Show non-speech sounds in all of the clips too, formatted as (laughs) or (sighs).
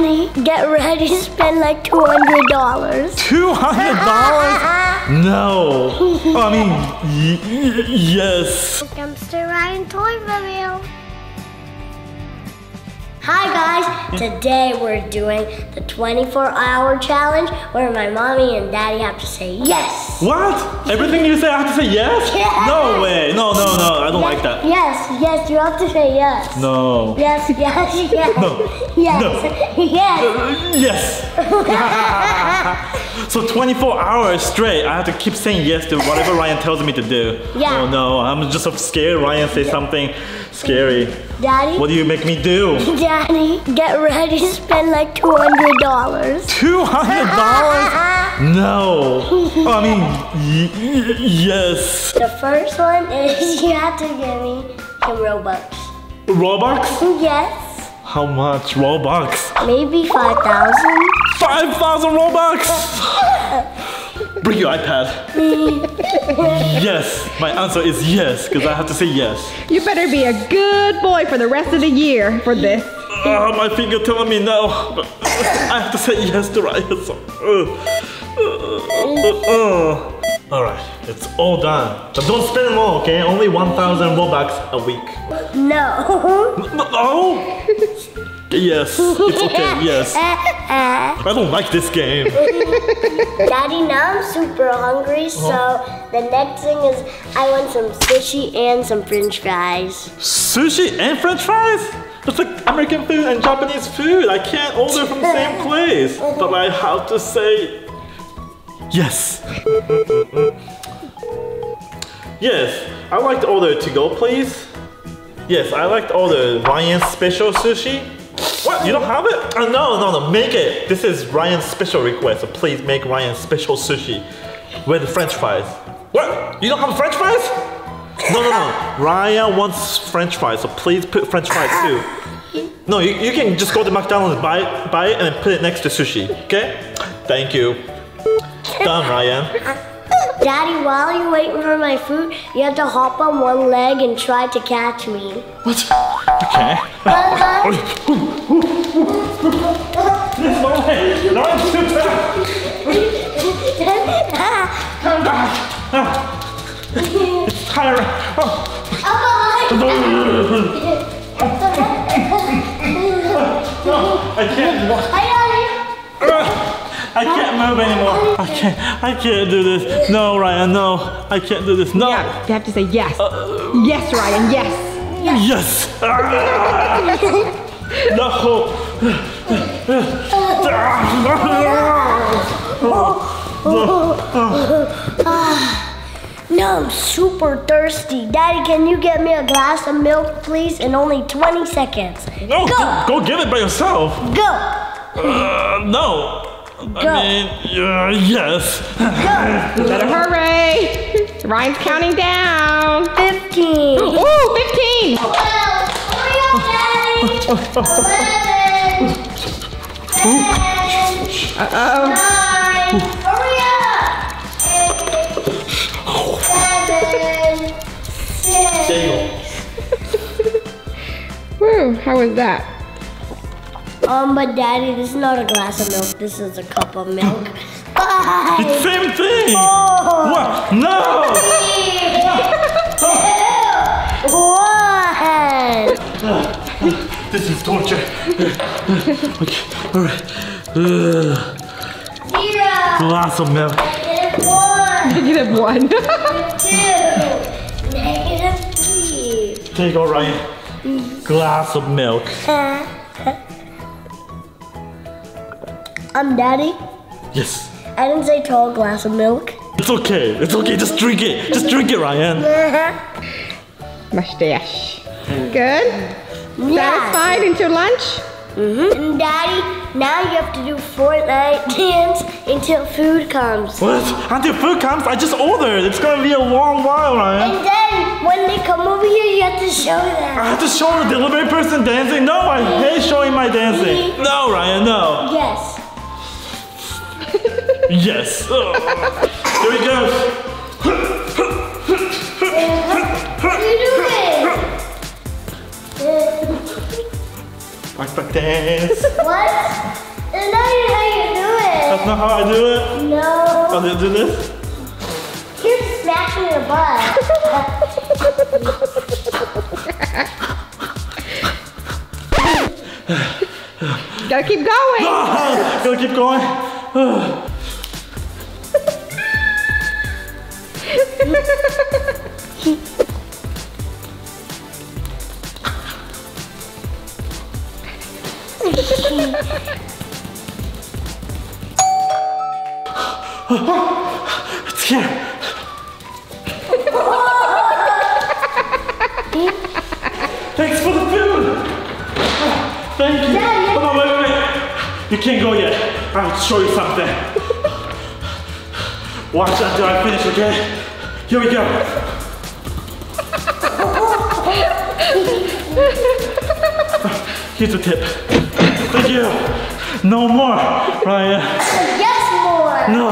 Get ready to spend like $200. Two hundred dollars? (laughs) No. I mean, yes. The Ryan Toy Review. Hi guys, today we're doing the 24 hour challenge where my mommy and daddy have to say yes. What? Everything you say, I have to say yes? Yeah. No way. No, no, no. I don't like that. Yes, yes, you have to say yes. No. Yes, yes, (laughs) yes. No. Yes, (laughs) yes. Uh, yes. (laughs) so 24 hours straight, I have to keep saying yes to whatever Ryan tells me to do. Yeah. Oh no, I'm just so scared Ryan say something scary. Daddy, What do you make me do? (laughs) daddy, get ready to spend like $200. Two hundred dollars? (laughs) No. I mean, yes. The first one is (laughs) you have to give me some Robux. Robux? Yes, How much Robux? maybe 5,000. Five thousand Robux. Bring your iPad. yes. My answer is yes, because I have to say yes. You better be a good boy for the rest of the year for this. Uh, my finger telling me no, but I have to say yes to Ryan. So, uh, uh, uh, uh. All right, it's all done. But don't spend more, okay? Only 1,000 Robux a week. No. No, no. (laughs) Yes, it's okay. (laughs) Yes. I don't like this game. (laughs) Daddy, now I'm super hungry, uh-huh. so the next thing is I want some sushi and some french fries. Sushi and French fries? That's like American food and Japanese food. I can't order from the same (laughs) place. But I have to say yes. Yes, I'd like to order to go, please. Yes, I like to order Ryan's special sushi. What? You don't have it? Oh, no, no, no, make it. This is Ryan's special request, so please make Ryan's special sushi with the French fries. What? You don't have French fries? No, no, no. (laughs) Ryan wants French fries, so please put French fries too. No, you, you can just go to McDonald's, buy it, buy it, and then put it next to sushi. Okay? Thank you. Done, Ryan. Daddy, while you're waiting for my food, you have to hop on one leg and try to catch me. What? Okay. No way. Fast. Come back. It's tiring. No, I can't walk. I can't move anymore. I can't. I can't do this. No, Ryan. No, I can't do this. No. Yeah, you have to say yes. yes, Ryan, yes. Yes. (laughs) no. No, I'm super thirsty. Daddy, can you get me a glass of milk, please? In only 20 seconds. No. Go. Go get it by yourself. Go! Uh, no. Go. I mean, uh, yes. Go! Better hurry. Ryan's counting down. 15. Ooh, 15. Hurry up, Daddy! 11. 10. Uh-oh. Nine. Hurry up! Eight. Seven. Six. Woo, how was that? Um, but Daddy, this is not a glass of milk. This is a cup of milk. Five. Same thing. Four. What? No. One. This is torture. okay. All right. Uh, Zero. glass of milk. Negative one. Negative one. Two. Negative three. There you go, Ryan. Glass of milk. I'm Daddy. Yes. I didn't say tall glass of milk. It's okay. It's okay. Just drink it. Just drink it, Ryan. (laughs) Mustache. Good? Yeah. Satisfied until lunch? Mm-hmm. And Daddy, now you have to do Fortnite (laughs) dance until food comes. What? Until food comes, I just ordered. It's gonna be a long while, Ryan. And then when they come over here, you have to show them. I have to show the delivery person dancing. No, I hate showing my dancing. No, Ryan, no. Yes. Yes. Ugh. Here he goes. What are you doing? Back, back dance. what? how I do it? No. Oh, do- you do this? You're smashing your butt. (laughs) Gotta keep going. Ah, (laughs) gotta keep going. Here. Thanks for the food. Thank you. You can't go yet. I'll show you something. Watch until I finish, okay? Here we go. Here's a tip. Thank you. No more, Ryan. Yes, more. No.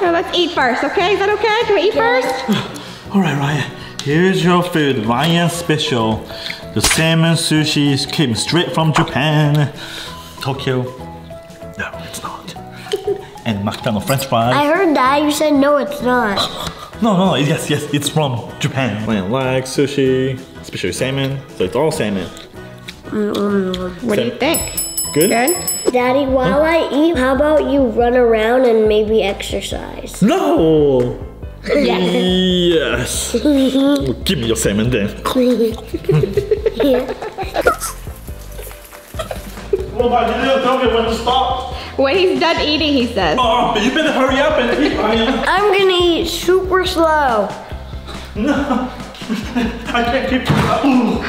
Now let's eat first, okay? Is that okay? Can we eat first? All right, Ryan. Here's your food, Ryan special. The salmon sushi came straight from Japan. Tokyo. No, it's not. (laughs) and McDonald's French fries. I heard that. You said no, it's not. (gasps) No, no, no, yes, yes, it's from Japan. Ryan likes sushi, especially salmon. So it's all salmon. What do you think? Good? Good? Daddy, while I eat, how about you run around and maybe exercise? No. (laughs) Yes. (laughs) yes. Give me your salmon then. Well, but you didn't tell me when to stop. When he's done eating, he says. Oh, but you better hurry up and eat, Ryan. I'm gonna eat super slow. No, (laughs) I can't keep. Ooh.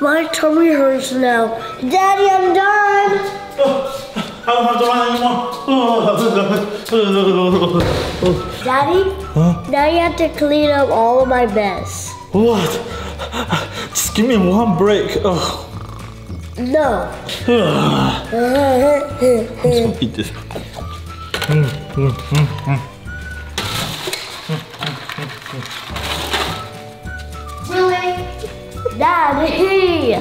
(sighs) My tummy hurts now. Daddy, I'm done. Oh, I don't have to run anymore. Oh. (laughs) Daddy, now you have to clean up all of my mess. What? Just give me one break. Oh. No. I'm just gonna eat this. Really? Daddy!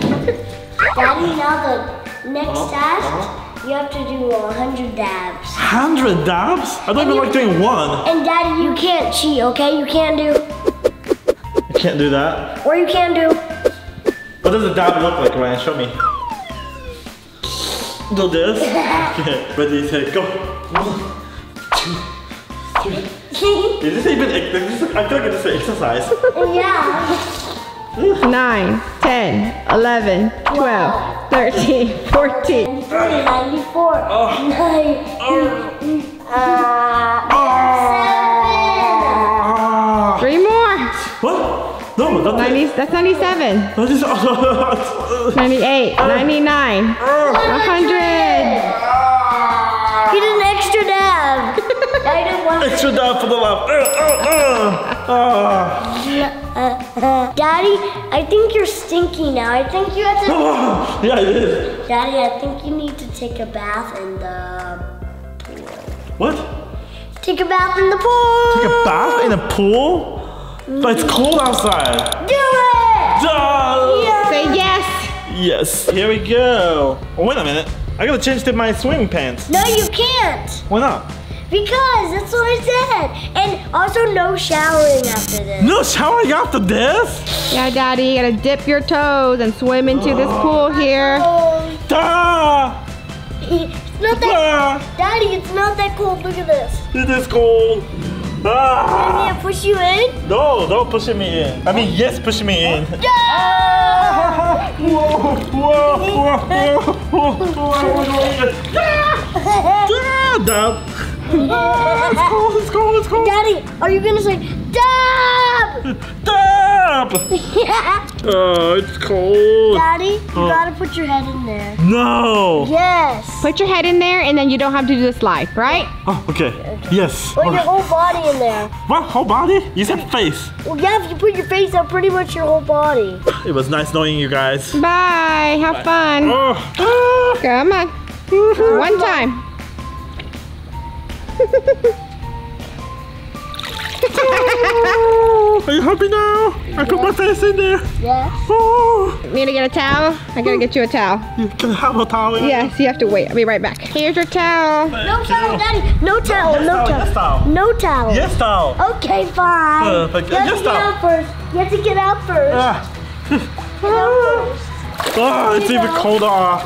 Daddy, now the next uh-huh. task, uh-huh. you have to do a 100 dabs. Hundred dabs? I don't even like doing one. And Daddy, you can't cheat, okay? You can't do, I can't do that. or you can do. What does a dab look like, Ryan? Show me. Do this. Okay, ready, set, go. One, two, three. Is this even? Is this, I feel like this is exercise. yeah. 9, 10, 11, 12, 13, 14. 30, 94, 9, uh, Ah. Three more. What? No, that's 90, that's 97, That is. 98, 99, 100. Get an extra dab. (laughs) I didn't want Extra dab for the left. Uh, uh, uh. Ah. Daddy, I think you're stinky now. I think you have to. Ah. Yeah, it is. Daddy, I think you need to take a bath in the. Pool. What? Take a bath in the pool. Take a bath in a pool? But it's cold outside. Do it. Duh. Yeah. Say yes. Yes. Here we go. Oh, wait a minute. I gotta change to my swimming pants. No, you can't. Why not? Because that's what I said. And also, no showering after this. No showering after this? Yeah, Daddy, you gotta dip your toes and swim into this pool here. Oh, Ah! (laughs) it's not that. Ah! Daddy, it's not that cold. Look at this. It is cold. Ah! need to push you in. No, don't push me in. I mean, yes, push me in. Yeah. Whoa, whoa, whoa, whoa, whoa, whoa. Ah, (laughs) dab. Ah, it's cold, it's cold, it's cold. Daddy, are you gonna say dab? Dab! Yeah. Oh, it's cold. Daddy, you Oh. gotta put your head in there. No. Yes. Put your head in there and then you don't have to do the slide, right? Oh, okay. Yes. Put your whole body in there. What? Whole body? You said face. Well, yeah, if you put your face up, pretty much your whole body. It was nice knowing you guys. Bye. Have fun. Oh. Come on. One time. (laughs) Are you happy now? I put my face in there. Yeah. Oh, Need to get a towel? I gotta get you a towel. you can have a towel. Yes, you have to wait. I'll be right back. Here's your towel. No towel, Daddy. No towel. No Yes, towel. towel. No towel. Yes, towel. Okay, fine. Uh, but you have yes, to get towel. out first. You have to get out first. Ah. Get out first. Oh, it's even colder out.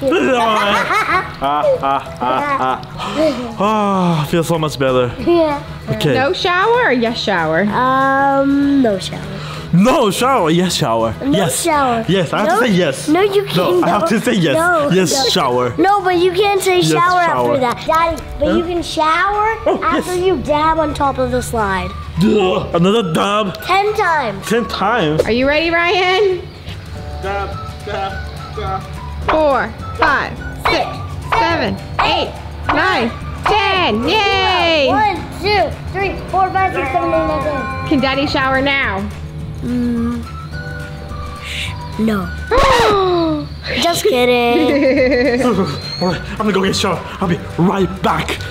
Here, (laughs) ah, ah, ah, ah. Oh, I feel so much better. Yeah. Okay. No shower or yes shower? Um, no shower. No shower. Yes, shower. No yes. shower. Yes, I have No- to say yes. No, you can't. No, I have to say yes. No, yes, no. shower. No, but you can't say Yes, shower, shower. after that. Daddy, but you can shower Oh, after yes. you dab on top of the slide. Duh, Another dab. Ten times. Ten times. Are you ready, Ryan? Dab, dab, dab. Four, five, six, seven, eight, nine, ten. Yay! One, two, three, four, five, six, seven, eight, nine, ten. Can Daddy shower now? Mm. No. (gasps) Just kidding. Alright, (laughs) I'm gonna go get a shower. I'll be right back. (laughs)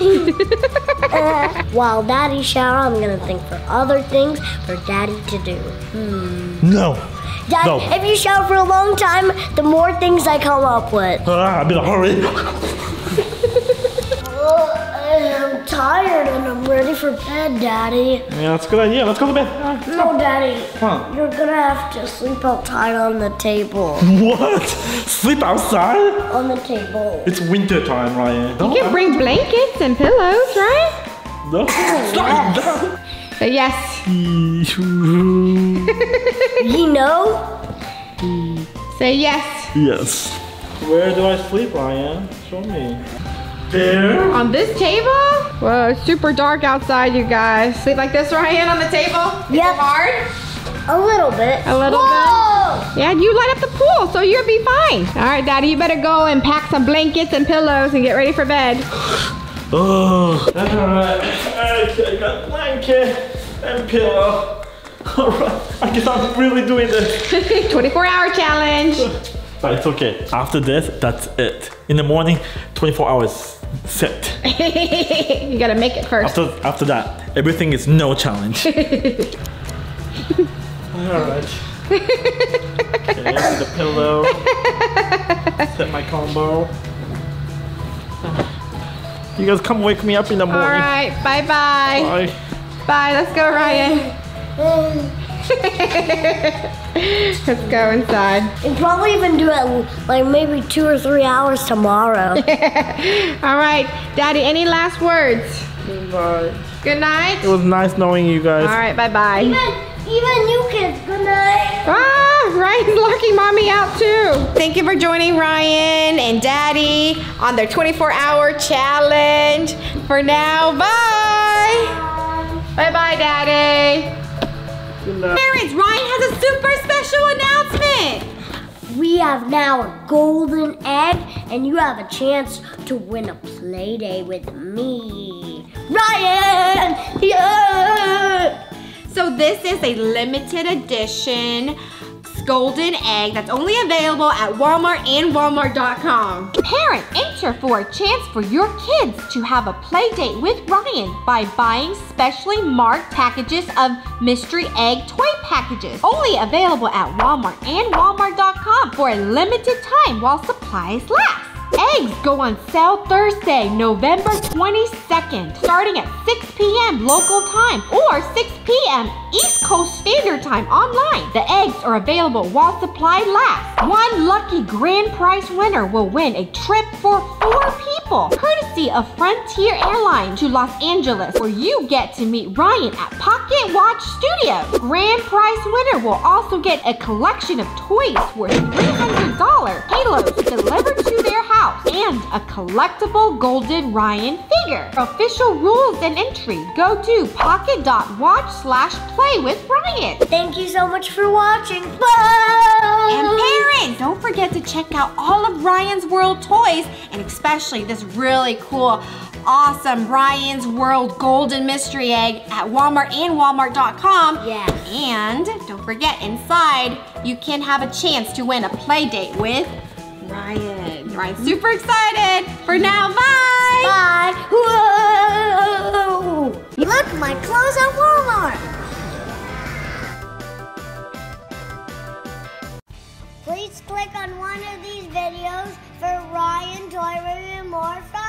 Uh, while Daddy shower, I'm gonna think for other things for Daddy to do. Hmm. No. Daddy, No. if you shower for a long time, the more things I come up with. Ah, I'm in a hurry. I'm tired and I'm ready for bed, Daddy. Yeah, that's a good idea. Let's go to bed. No, Daddy. Huh. You're gonna have to sleep outside on the table. (laughs) What? Sleep outside? On the table. It's winter time, Ryan. No, You can bring blankets and pillows, right? no. Stop that. Say yes. (laughs) You know? Say yes. yes. Where do I sleep, Ryan? Show me. There. On this table? Whoa, it's super dark outside, you guys. Sleep like this, Ryan, on the table? Yep. Hard? A little bit. A little Whoa! Yeah, you light up the pool, so you'll be fine. All right, Daddy, you better go and pack some blankets and pillows and get ready for bed. (sighs) Oh. That's Alright. Okay, I got blanket and pillow. (laughs) Alright. I guess I'm really doing this. (laughs) 24 hour challenge. But it's okay. After this, that's it. In the morning, 24 hours set. (laughs) you gotta make it first. After after that, everything is no challenge. (laughs) Alright. Okay, the pillow. Set my combo. You guys come wake me up in the morning. right, bye bye. Bye. Bye, let's go, Ryan. (laughs) (laughs) let's go inside. And probably even do it like maybe two or three hours tomorrow. (laughs) All right, Daddy, any last words? Bye. Good night. It was nice knowing you guys. All right, bye bye. even, even you kids, good night. Ah, Ryan's locking mommy out too. Thank you for joining Ryan and Daddy on their 24 hour challenge. For now, bye. Bye bye, Daddy. Good. Parents, Ryan has a super special announcement. We have now a golden egg, and you have a chance to win a play day with me. Ryan! Yeah! So this is a limited edition golden egg that's only available at Walmart and Walmart.com. Parent, enter for a chance for your kids to have a play date with Ryan by buying specially marked packages of mystery egg toy packages. Only available at Walmart and Walmart.com for a limited time while supplies last. Eggs go on sale Thursday, November 22nd, starting at 6 p.m. local time or 6 p.m. East Coast Standard Time online. The eggs are available while supply lasts. One lucky grand prize winner will win a trip for four people, courtesy of Frontier Airlines to Los Angeles, where you get to meet Ryan at Pocket Watch Studios. Grand prize winner will also get a collection of toys worth $300 halos delivered to their house and a collectible golden Ryan figure. For official rules and entry, go to pocket.watch slash play with Ryan. Thank you so much for watching. Bye! And parents, don't forget to check out all of Ryan's World toys and especially this really cool, awesome Ryan's World Golden Mystery Egg at Walmart and Walmart.com. Yes. And don't forget, inside, you can have a chance to win a play date with Ryan. Ryan's super excited. For now, bye. Bye. Whoa! Look, my clothes at Walmart. Please click on one of these videos for Ryan Toy Review more fun.